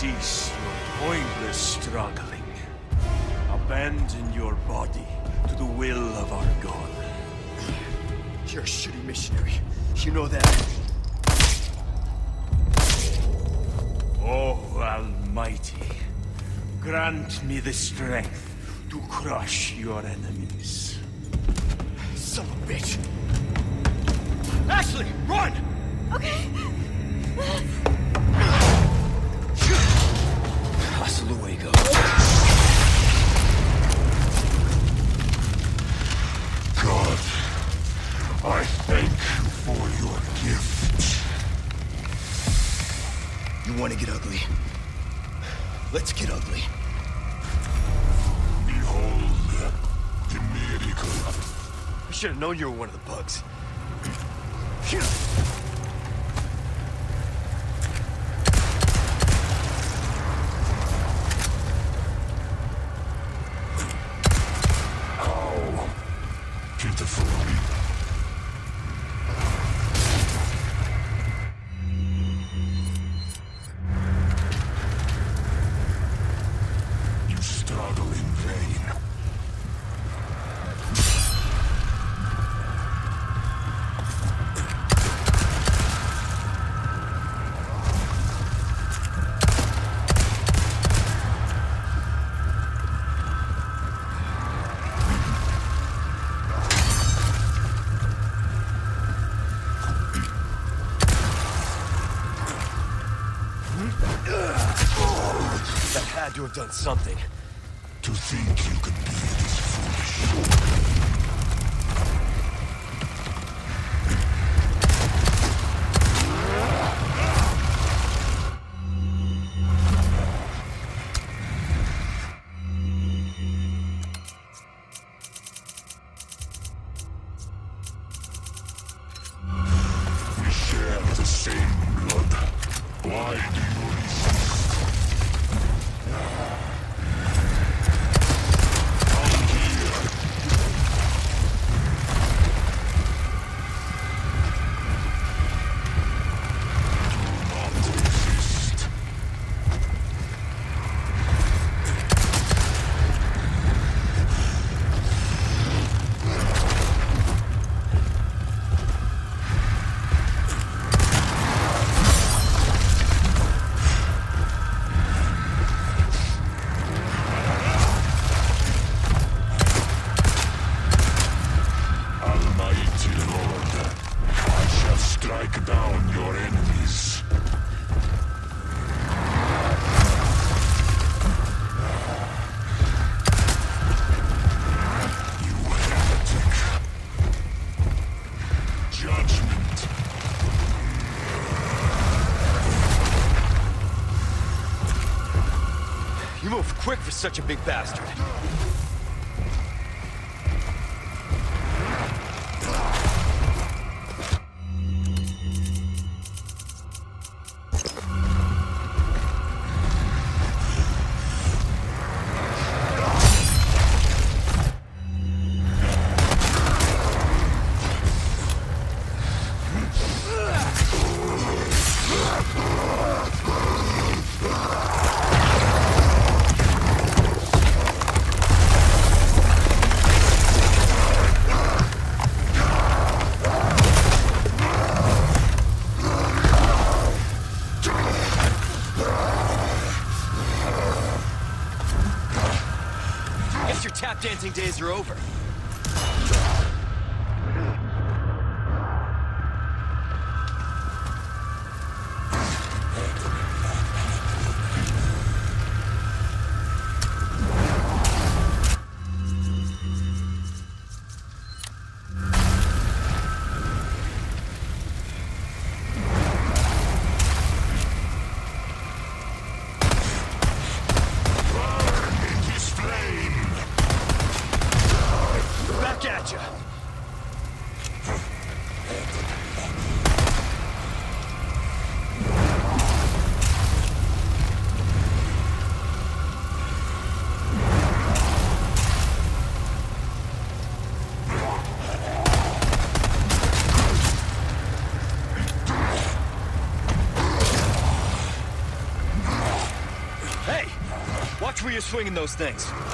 Cease your pointless struggling. Abandon your body to the will of our God. You're a shitty missionary. You know that. Oh, Almighty, grant me the strength to crush your enemies. Son of a bitch. Ashley, run! Okay. Get ugly? Let's get ugly. Behold the miracle. I should have known you were one of the bugs. Have done something. To think you could be this foolish. We share the same blood. Why Judgment. You move quick for such a big bastard. Are over. swinging those things.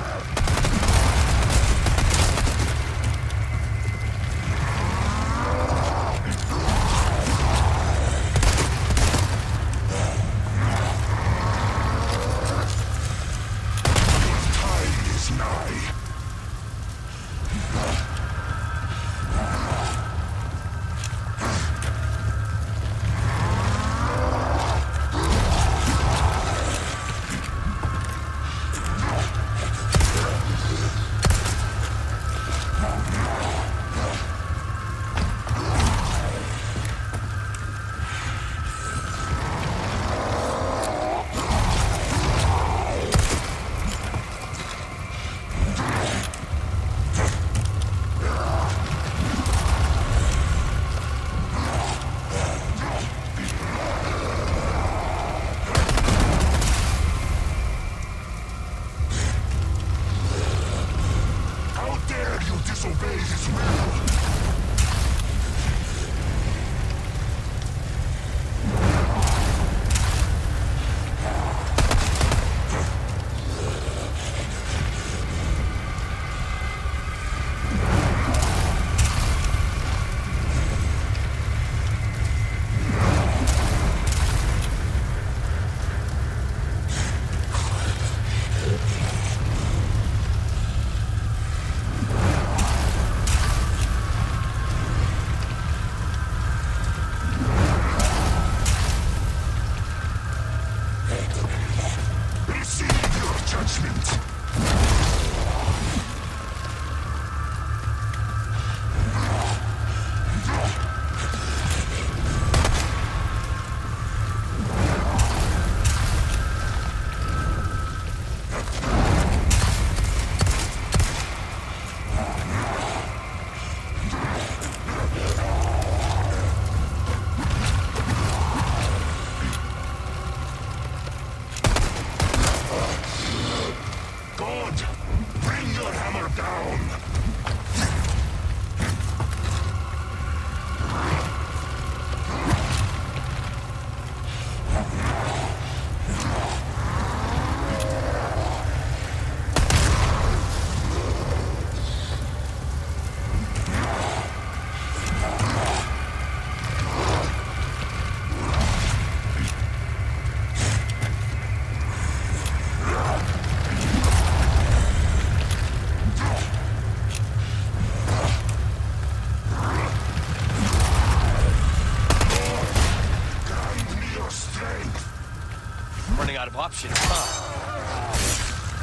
option time.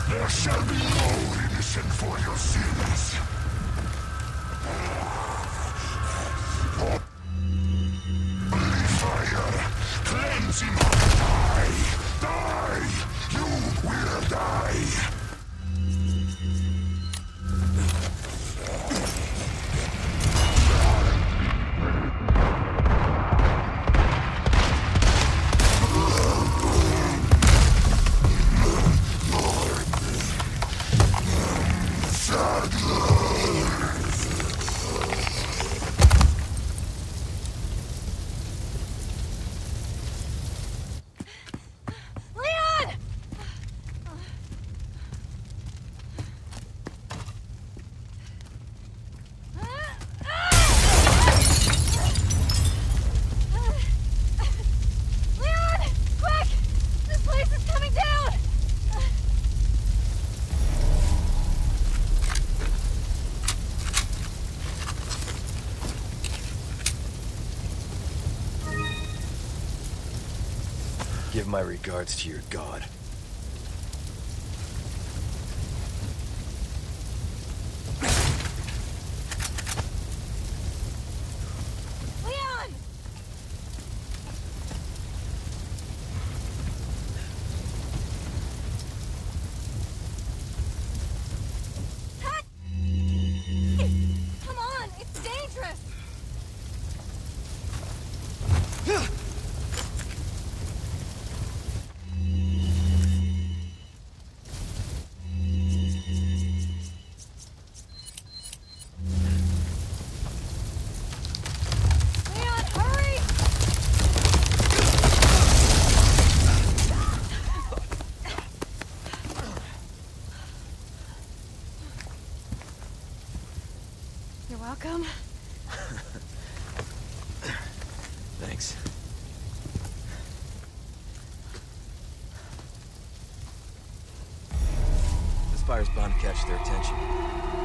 There shall be no remission for your sins. Holy fire, cleanse him! my regards to your god. Catch their attention.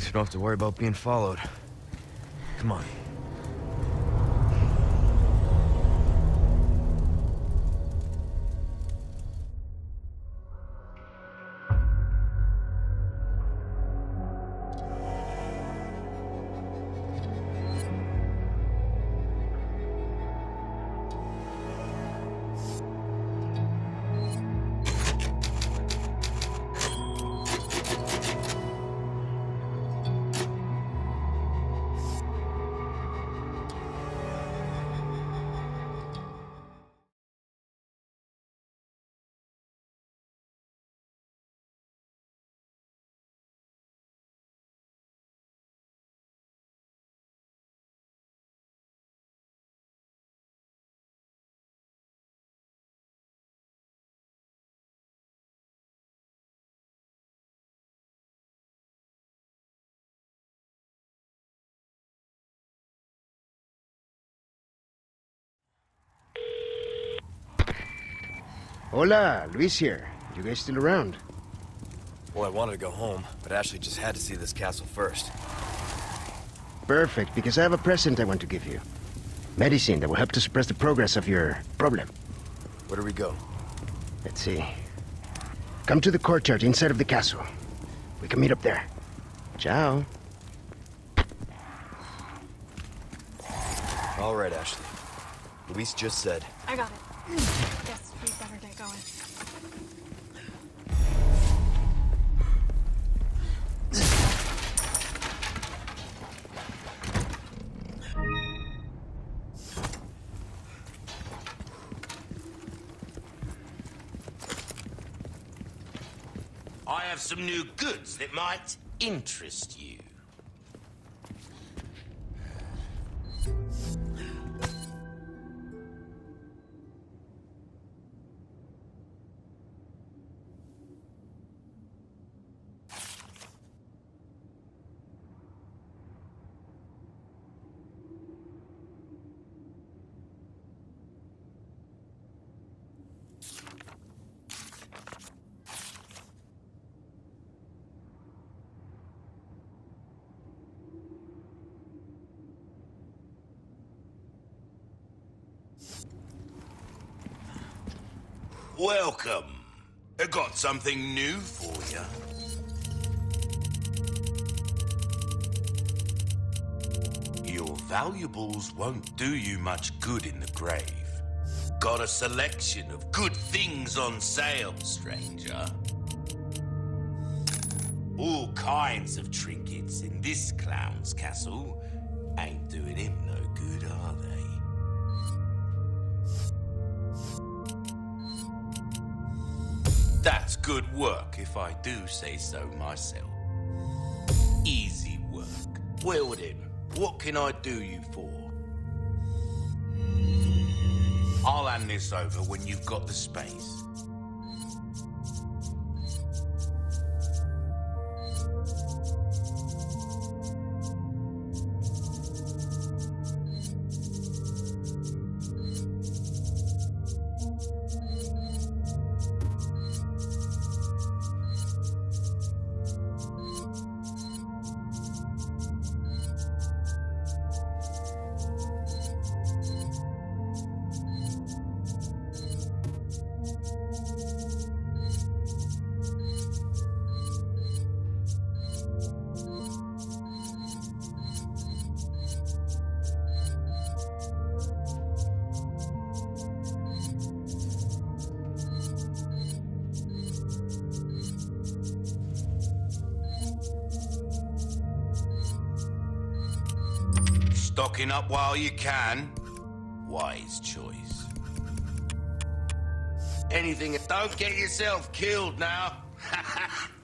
Least we don't have to worry about being followed. Come on. Hola, Luis here. You guys still around? Well, I wanted to go home, but Ashley just had to see this castle first. Perfect, because I have a present I want to give you. Medicine that will help to suppress the progress of your problem. Where do we go? Let's see. Come to the courtyard inside of the castle. We can meet up there. Ciao. All right, Ashley. Luis just said. I got it. Have some new goods that might interest you. Welcome. I got something new for you. Your valuables won't do you much good in the grave. Got a selection of good things on sale, stranger. All kinds of trinkets in this clown's castle. Ain't doing him no good, are they? Good work, if I do say so myself. Easy work. Well what can I do you for? I'll hand this over when you've got the space. Stocking up while you can. Wise choice. Anything, don't get yourself killed now.